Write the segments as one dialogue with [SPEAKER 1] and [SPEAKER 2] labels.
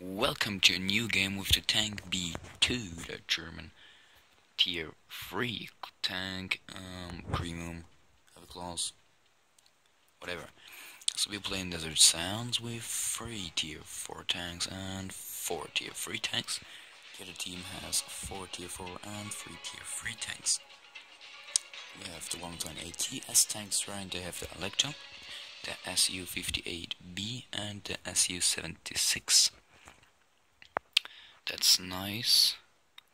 [SPEAKER 1] Welcome to a new game with the tank B2, the German tier 3 tank, um, premium, heavy class, whatever. So we're playing Desert Sands with 3 tier 4 tanks and 4 tier 3 tanks. The other team has 4 tier 4 and 3 tier 3 tanks. We have the 120 AT tanks right, they have the Electro, the SU-58B and the SU-76. That's nice.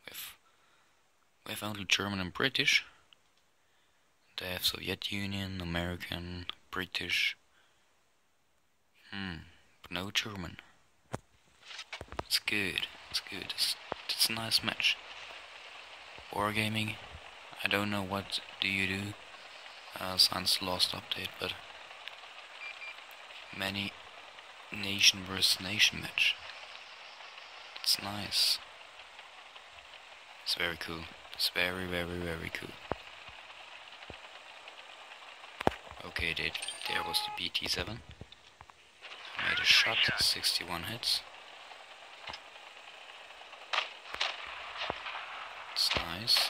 [SPEAKER 1] We have, we have only German and British. They have Soviet Union, American, British. Hmm, but no German. It's good. It's good. It's, it's a nice match. Wargaming. I don't know what do you do. Uh, since last update, but many nation versus nation match. It's nice. It's very cool. It's very, very, very cool. Okay, there, there was the BT-7. Made a shot, 61 hits. It's nice.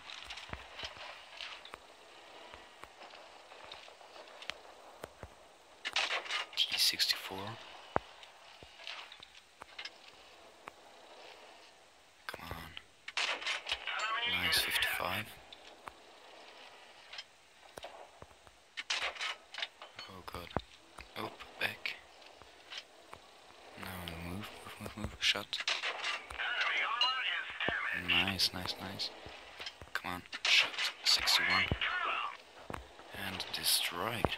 [SPEAKER 1] T64. Come on. Nice 55. Oh god. Oh, back. Now move, move, move, move. Shot. Nice, nice, nice. Come on. Shot. 61. And destroyed.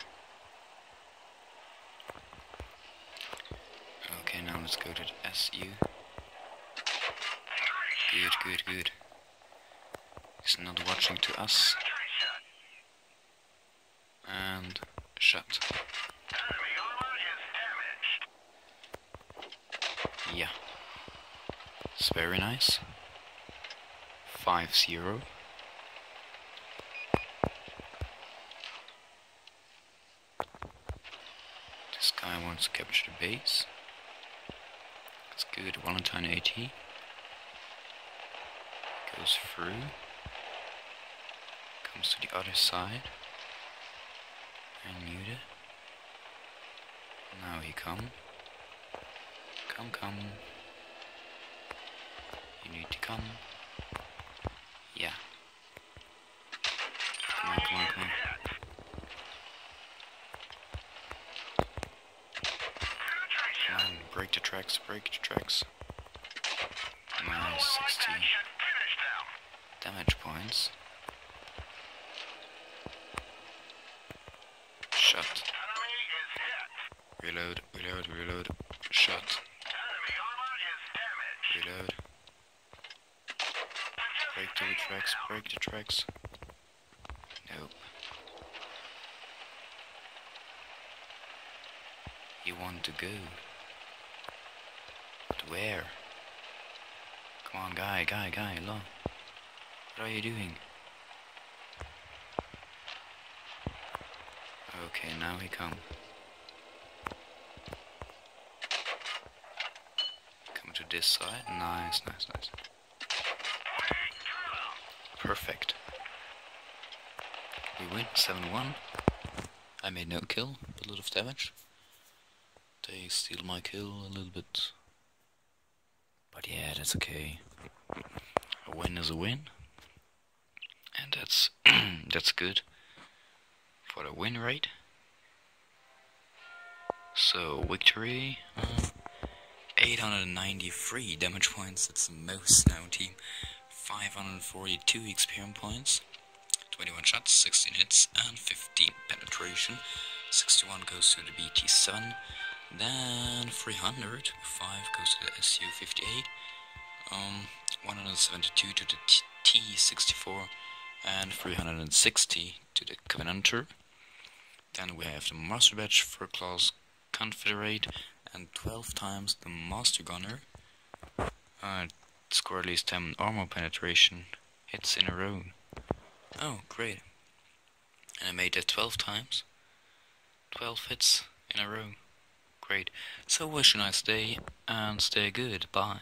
[SPEAKER 1] Go to the SU. Good, good, good. He's not watching to us. And shot. Yeah. It's very nice. 5 0. This guy wants to capture the base. That's good. Valentine 80. Goes through. Comes to the other side. Knew it. Now he come. Come, come. You need to come. Yeah. Come on, come on, come on. Come the tracks, break the tracks. Nice, 16 damage points. Shot. Reload, reload, reload. Shot. Reload. Break the tracks, break the tracks. Nope. You want to go. Where? Come on, guy, guy, guy, look. What are you doing? Okay, now he come. Come to this side. Nice, nice, nice. Perfect. We win 7-1. I made no kill, a lot of damage. They steal my kill a little bit. But yeah, that's okay. A win is a win. And that's that's good for the win rate. So victory uh, 893 damage points, that's the most now team. 542 experience points, 21 shots, 16 hits, and 15 penetration. 61 goes to the BT7, then 300, 5 goes to the SU58, um, 172 to the T64, and 360 to the Covenanter. Then we have the Master Badge for Class Confederate, and 12 times the Master Gunner. Uh, score at least 10 armor penetration hits in a row. Oh, great. And I made that 12 times. 12 hits in a row. Great. So wish a nice day and stay good. Bye.